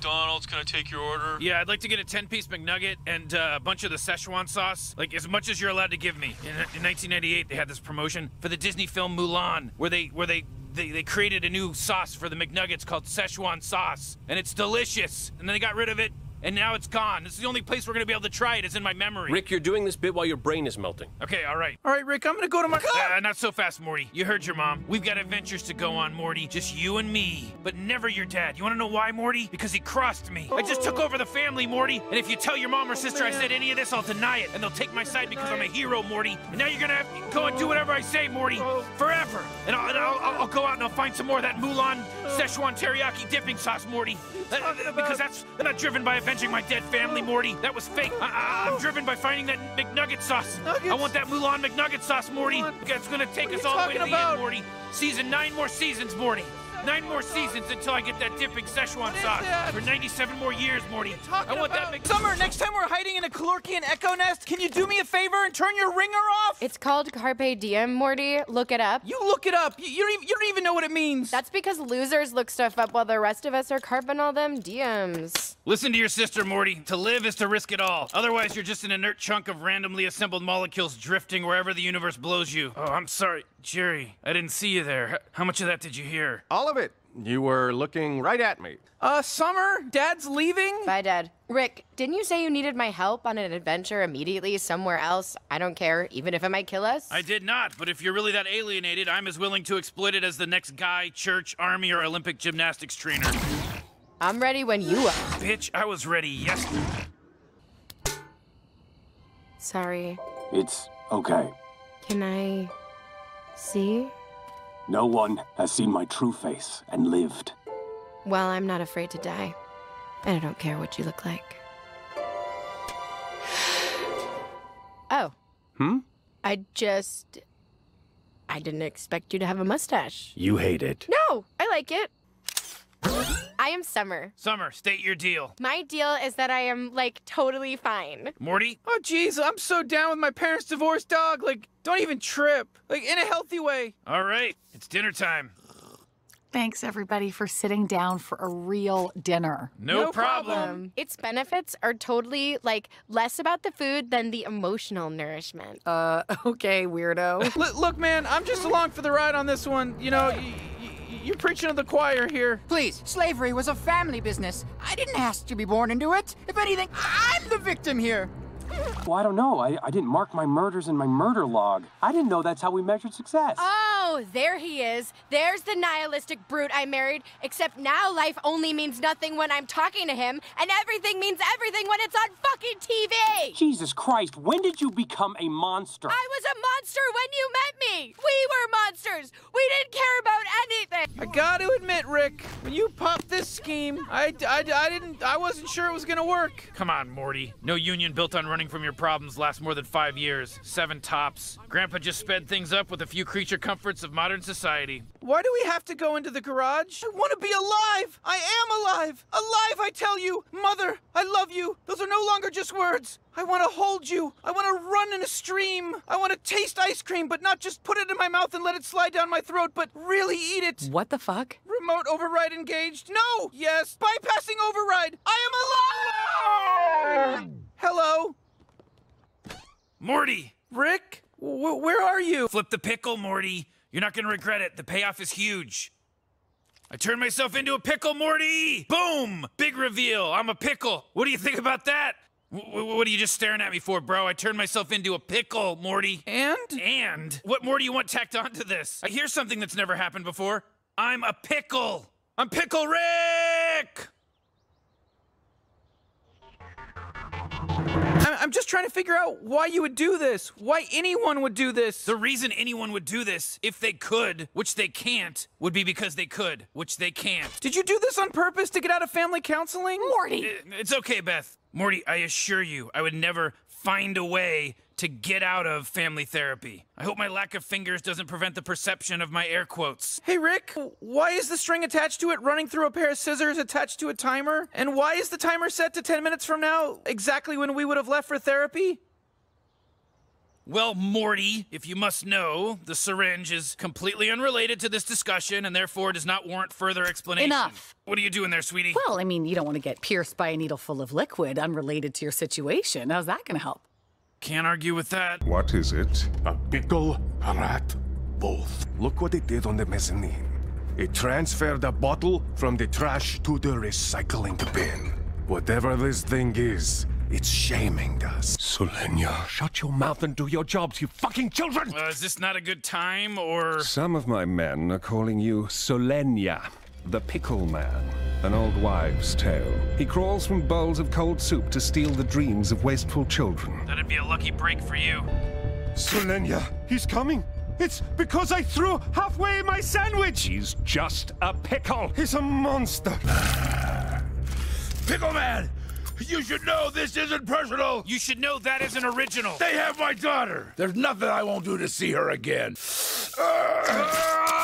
McDonald's. Can I take your order? Yeah, I'd like to get a 10-piece McNugget and uh, a bunch of the Szechuan sauce, like as much as you're allowed to give me. In, in 1998, they had this promotion for the Disney film Mulan, where they where they they, they created a new sauce for the McNuggets called Szechuan sauce, and it's delicious. And then they got rid of it, and now it's gone. This is the only place we're gonna be able to try it. it. Is in my memory. Rick, you're doing this bit while your brain is melting. Okay, all right. All right, Rick, I'm gonna go to my. Uh, not so fast, Morty. You heard your mom. We've got adventures to go on, Morty. Just you and me. But never your dad. You wanna know why, Morty? Because he crossed me. I just took over the family, Morty. And if you tell your mom or sister I said any of this, I'll deny it. And they'll take my side because I'm a hero, Morty. And now you're gonna have to go and do whatever I say, Morty. Forever. And I'll, and I'll, I'll, I'll go out and I'll find some more of that Mulan Szechuan teriyaki dipping sauce, Morty. Uh, because that's I'm not driven by avenging my dead family, Morty. That was fake. I, I'm driven by finding that McNugget sauce. I want that Mulan McNugget sauce, Morty. That's gonna take us all the way to the about? end, Morty. Season nine more seasons, Morty. Nine more seasons until I get that dipping Szechuan sauce. For 97 more years, Morty. I want that Mc- Summer, next time we're hiding in a Calorkian echo nest, can you do me a favor and turn your ringer off? It's called Carpe Diem, Morty. Look it up. you look it up. You, you, don't even, you don't even know what it means. That's because losers look stuff up while the rest of us are carping all them DMs. Listen to your sister, Morty. To live is to risk it all. Otherwise, you're just an inert chunk of randomly assembled molecules drifting wherever the universe blows you. Oh, I'm sorry, Jerry. I didn't see you there. How much of that did you hear? All of it. You were looking right at me. uh, Summer, Dad's leaving. Bye, Dad. Rick, didn't you say you needed my help on an adventure immediately somewhere else? I don't care, even if it might kill us. I did not, but if you're really that alienated, I'm as willing to exploit it as the next guy, church, army, or Olympic gymnastics trainer. I'm ready when you are. Bitch, I was ready yesterday. Sorry. It's okay. Can I see? No one has seen my true face and lived. Well, I'm not afraid to die. And I don't care what you look like. Oh. Hmm? I just. I didn't expect you to have a mustache. You hate it. No, I like it. I am Summer. Summer, state your deal. My deal is that I am, like, totally fine. Morty? Oh, jeez, I'm so down with my parents' divorced dog. Like, don't even trip. Like, in a healthy way. All right, it's dinner time. Thanks, everybody, for sitting down for a real dinner. No, No problem. problem. Its benefits are totally, like, less about the food than the emotional nourishment. Uh, okay, weirdo. L- look, man, I'm just along for the ride on this one. You know, y- y- you're preaching to the choir here. Please, slavery was a family business. I didn't ask to be born into it. If anything, I'm the victim here. Well, I don't know. I, I didn't mark my murders in my murder log. I didn't know that's how we measured success. Oh, Oh, there he is. There's the nihilistic brute I married. Except now life only means nothing when I'm talking to him, and everything means everything when it's on fucking TV. Jesus Christ, when did you become a monster? I was a monster when you met me. We were monsters. We didn't care about anything. I gotta admit, Rick, when you popped this scheme, I, I, I didn't, I wasn't sure it was gonna work. Come on, Morty. No union built on running from your problems lasts more than five years. Seven tops. Grandpa just sped things up with a few creature comforts of modern society. Why do we have to go into the garage? I want to be alive. I am alive. Alive, I tell you. Mother, I love you. Those are no longer just words. I want to hold you. I want to run in a stream. I want to taste ice cream, but not just put it in my mouth and let it slide down my throat, but really eat it. what the fuck? Remote override engaged. No. Yes. Bypassing override. I am alive. Hello, Morty! Rick. W- where are you? Flip the pickle, Morty. You're not gonna regret it. The payoff is huge. I turned myself into a pickle, Morty! Boom! Big reveal. I'm a pickle. What do you think about that? W- w- what are you just staring at me for, bro? I turned myself into a pickle, Morty. And And what more do you want tacked onto this? I hear something that's never happened before. I'm a pickle. I'm Pickle Rick. I'm just trying to figure out why you would do this. Why anyone would do this. The reason anyone would do this, if they could, which they can't, would be because they could, which they can't. Did you do this on purpose to get out of family counseling? Morty! I- It's okay, Beth. Morty, I assure you, I would never find a way to get out of family therapy. I hope my lack of fingers doesn't prevent the perception of my air quotes. Hey, Rick, why is the string attached to it running through a pair of scissors attached to a timer? And why is the timer set to 10 minutes from now, exactly when we would have left for therapy? Well, Morty, if you must know, the syringe is completely unrelated to this discussion and therefore does not warrant further explanation. Enough. What are you doing there, sweetie? Well, I mean, you don't want to get pierced by a needle full of liquid unrelated to your situation. How's that going to help? Can't argue with that. What is it? A pickle, a rat, both. Look what it did on the mezzanine. It transferred a bottle from the trash to the recycling bin. Whatever this thing is, it's shaming us. Solenya. Shut your mouth and do your jobs, you fucking children! Uh, is this not a good time, or. Some of my men are calling you Solenya, the pickle man. An old wives' tale. He crawls from bowls of cold soup to steal the dreams of wasteful children. That'd be a lucky break for you. Solenya, he's coming. It's because I threw halfway my sandwich. He's just a pickle! He's a monster. Pickle Man! You should know this isn't personal! You should know that isn't original. They have my daughter! There's nothing I won't do to see her again. Ah!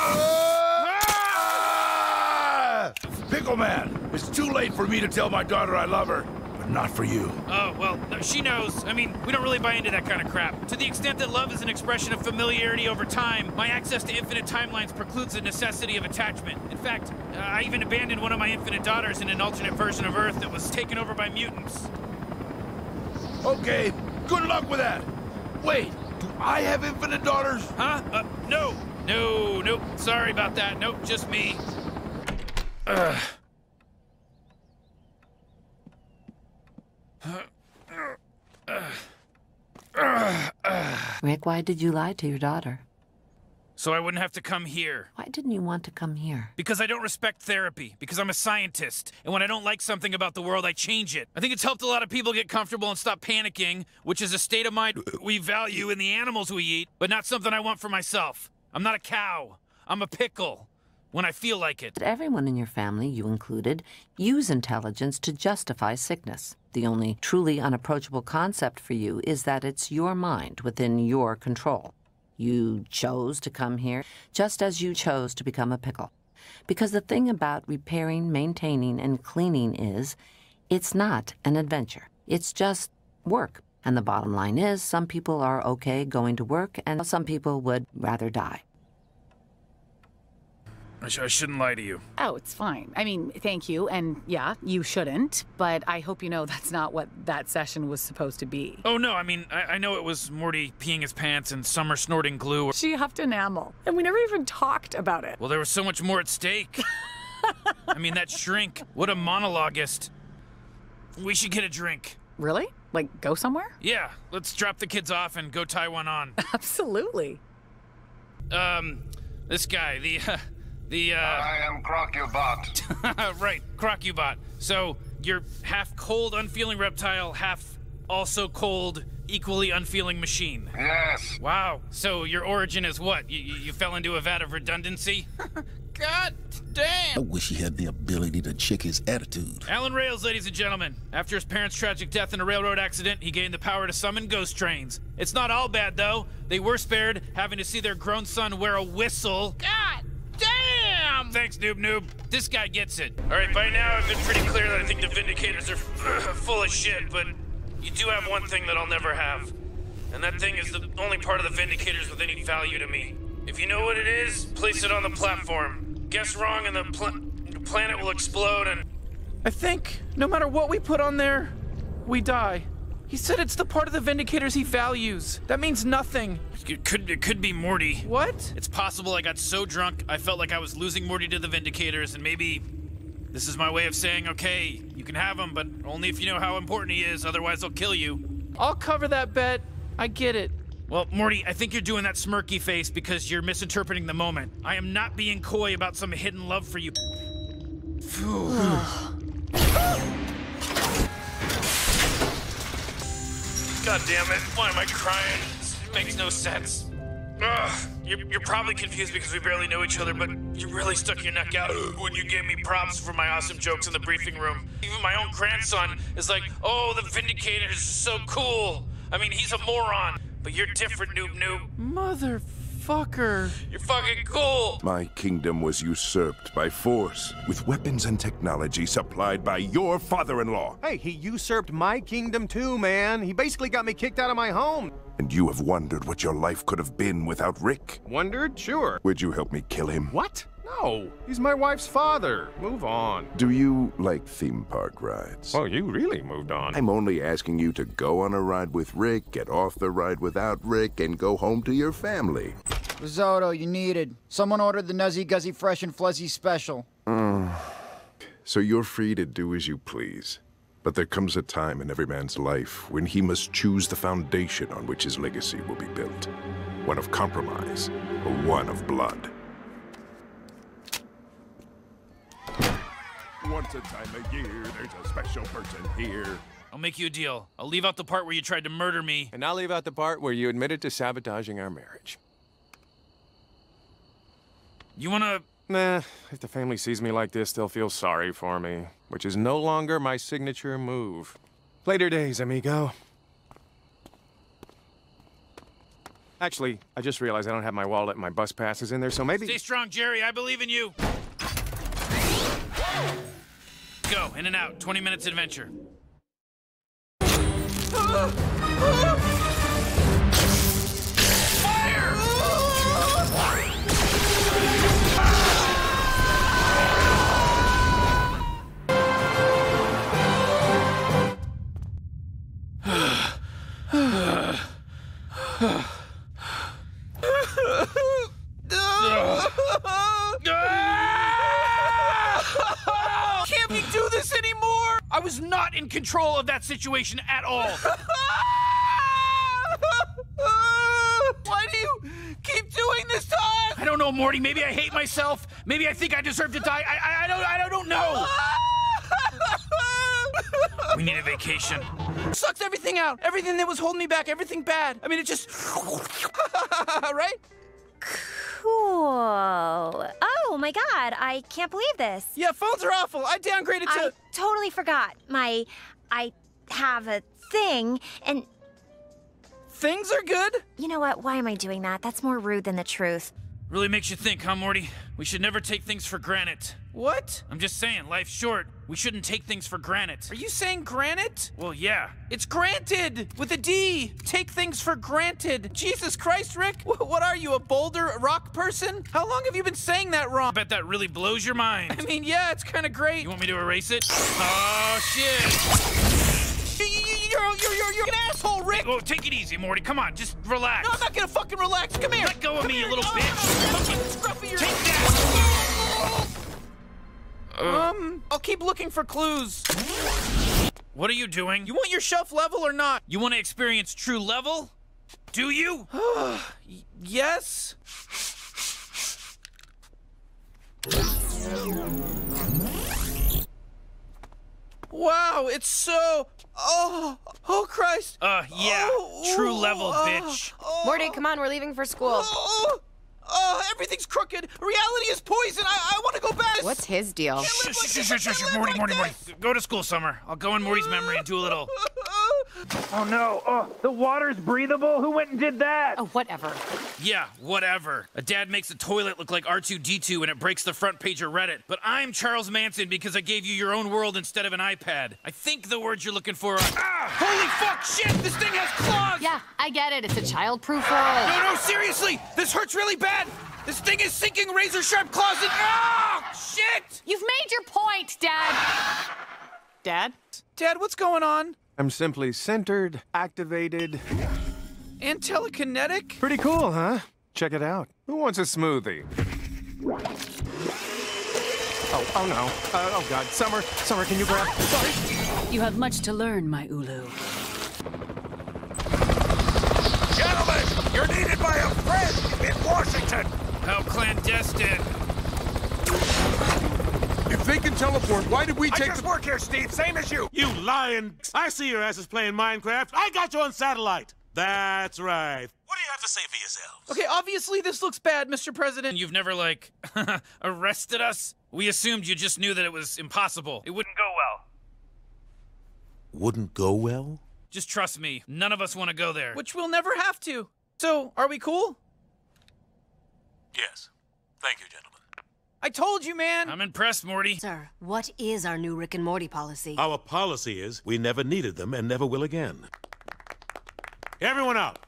Pickle Man, it's too late for me to tell my daughter I love her, but not for you. Oh, well, she knows. I mean, we don't really buy into that kind of crap. To the extent that love is an expression of familiarity over time, my access to infinite timelines precludes the necessity of attachment. In fact, uh, I even abandoned one of my infinite daughters in an alternate version of Earth that was taken over by mutants. Okay, good luck with that. Wait, do I have infinite daughters? Huh? Uh, no. No, nope. Sorry about that. Nope, just me. Ugh. Rick, why did you lie to your daughter? So I wouldn't have to come here. Why didn't you want to come here? Because I don't respect therapy. Because I'm a scientist. And when I don't like something about the world, I change it. I think it's helped a lot of people get comfortable and stop panicking, which is a state of mind we value in the animals we eat, but not something I want for myself. I'm not a cow. I'm a pickle. When I feel like it. Everyone in your family, you included, use intelligence to justify sickness. The only truly unapproachable concept for you is that it's your mind within your control. You chose to come here just as you chose to become a pickle. Because the thing about repairing, maintaining, and cleaning is it's not an adventure. It's just work. And the bottom line is some people are okay going to work, and some people would rather die. I, sh- I shouldn't lie to you. Oh, it's fine. I mean, thank you. And yeah, you shouldn't. But I hope you know that's not what that session was supposed to be. Oh, no, I mean, I, I know it was Morty peeing his pants and Summer snorting glue. She huffed enamel. And we never even talked about it. Well, there was so much more at stake. I mean, that shrink. What a monologuist. We should get a drink. Really? Like, go somewhere? Yeah, let's drop the kids off and go tie one on. Absolutely. Um, this guy, the, uh, the, uh... I am Crocubot. right, Crocubot. So, you're half cold, unfeeling reptile, half also cold, equally unfeeling machine. Yes. Wow. So, your origin is what? You, you, you fell into a vat of redundancy? God damn! I wish he had the ability to check his attitude. Alan Rails, ladies and gentlemen. After his parents' tragic death in a railroad accident, he gained the power to summon ghost trains. It's not all bad, though. They were spared having to see their grown son wear a whistle. God damn! Thanks, Noob Noob. This guy gets it. All right, by now I've been pretty clear that I think the Vindicators are full of shit, but you do have one thing that I'll never have. And that thing is the only part of the Vindicators with any value to me. If you know what it is, place it on the platform. Guess wrong and the pl- planet will explode and. I think no matter what we put on there, we die. He said it's the part of the Vindicators he values. That means nothing. It could it could be Morty. What? It's possible I got so drunk I felt like I was losing Morty to the Vindicators, and maybe this is my way of saying, okay, you can have him, but only if you know how important he is. Otherwise, I'll kill you. I'll cover that bet. I get it. Well, Morty, I think you're doing that smirky face because you're misinterpreting the moment. I am not being coy about some hidden love for you. God damn it. Why am I crying? It makes no sense. Ugh, you're, you're probably confused because we barely know each other, but you really stuck your neck out when you gave me props for my awesome jokes in the briefing room. Even my own grandson is like, oh, the Vindicator is so cool. I mean, he's a moron, but you're different, noob noob. Mother Motherfucker. You're fucking cool. My kingdom was usurped by force, with weapons and technology supplied by your father-in-law. Hey, he usurped my kingdom too, man. He basically got me kicked out of my home. And you have wondered what your life could have been without Rick. Wondered? Sure. Would you help me kill him? What? No. He's my wife's father. Move on. Do you like theme park rides? Oh, you really moved on. I'm only asking you to go on a ride with Rick, get off the ride without Rick, and go home to your family. Risotto, you needed. Someone ordered the Nuzzy Guzzy Fresh and Fluzzy Special. Mm. So you're free to do as you please. But there comes a time in every man's life when he must choose the foundation on which his legacy will be built. One of compromise, or one of blood. Once a time a year, there's a special person here. I'll make you a deal. I'll leave out the part where you tried to murder me. And I'll leave out the part where you admitted to sabotaging our marriage. You wanna... Nah, if the family sees me like this, they'll feel sorry for me, which is no longer my signature move. Later days, amigo. Actually, I just realized I don't have my wallet and my bus passes in there, so maybe... Stay strong, Jerry. I believe in you. Go, in and out. 20 minutes adventure. Ah! Control of that situation at all. Why do you keep doing this to us? I don't know, Morty. Maybe I hate myself. Maybe I think I deserve to die. I, I, I don't, I don't know. we need a vacation. Sucks everything out. Everything that was holding me back. Everything bad. I mean, it just. right? Cool. Oh my god, I can't believe this. Yeah, phones are awful. I downgraded to. I totally forgot. My. I have a thing, and. Things are good? You know what? Why am I doing that? That's more rude than the truth. Really makes you think, huh, Morty? We should never take things for granted. What? I'm just saying, life's short. We shouldn't take things for granted. Are you saying granite? Well, yeah. It's granted with a D. Take things for granted. Jesus Christ, Rick. What are you, a boulder rock person? How long have you been saying that wrong? I bet that really blows your mind. I mean, yeah, it's kind of great. You want me to erase it? Oh, shit. You're, you're, you're, you're an asshole, Rick. Oh, take it easy, Morty. Come on, just relax. No, I'm not gonna fucking relax. Come here. Let go of Come me, here. you little Oh, bitch. fucking your- Take that. Um, I'll keep looking for clues. What are you doing? You want your shelf level or not? You want to experience true level? Do you? yes. Wow, it's so. Oh, oh Christ. Uh, yeah. Oh, True ooh, level, oh, bitch. oh, Morty, come on, we're leaving for school. Oh, oh, everything's crooked. Reality is poison. I, I want to go back. What's his deal? Shh, shh, shh, shh, shh, shh, Morty, Morty, Morty. Go to school, Summer. I'll go in Morty's memory and do a little. Oh no! Oh, the water's breathable. Who went and did that? Oh, whatever. Yeah, whatever. A dad makes a toilet look like R2D2 and it breaks the front page of Reddit. But I'm Charles Manson because I gave you your own world instead of an iPad. I think the words you're looking for are. Ah! Holy fuck! Shit! This thing has claws! Yeah, I get it. It's a childproof world. No, no, seriously! This hurts really bad! This thing is sinking razor sharp claws in. Oh, shit! You've made your point, Dad. Dad? Dad, what's going on? I'm simply centered, activated. And telekinetic? Pretty cool, huh? Check it out. Who wants a smoothie? Oh, oh no. Uh, oh god. Summer, Summer, can you grab? Sorry. You have much to learn, my Ulu. Gentlemen, you're needed by a friend in Washington. How clandestine. If they can teleport, why did we take I take just the... work here, Steve, same as you. You lying! I see your asses playing Minecraft. I got you on satellite. That's right. What do you have to say for yourself? Okay, obviously this looks bad, Mr. President. You've never, like, arrested us? We assumed you just knew that it was impossible. It wouldn't go well. Wouldn't go well? Just trust me, none of us want to go there. Which we'll never have to. So, are we cool? Yes. Thank you, gentlemen. I told you, man! I'm impressed, Morty. Sir, what is our new Rick and Morty policy? Our policy is we never needed them and never will again. Everyone out.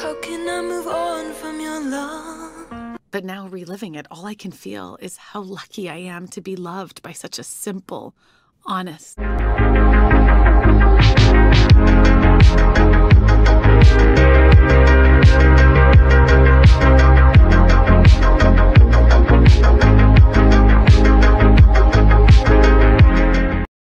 How can I move on from your love? But now, reliving it, all I can feel is how lucky I am to be loved by such a simple, honest,